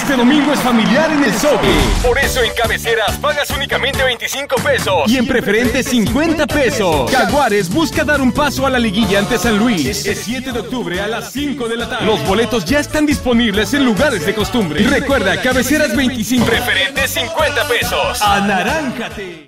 Este domingo es familiar en el Sobe. Por eso en cabeceras pagas únicamente 25 pesos. Y en preferente 50 pesos. Jaguares busca dar un paso a la liguilla ante San Luis. Este es 7 de octubre a las 5 de la tarde. Los boletos ya están disponibles en lugares de costumbre. Recuerda, cabeceras 25. Preferente 50 pesos. Anaráncate.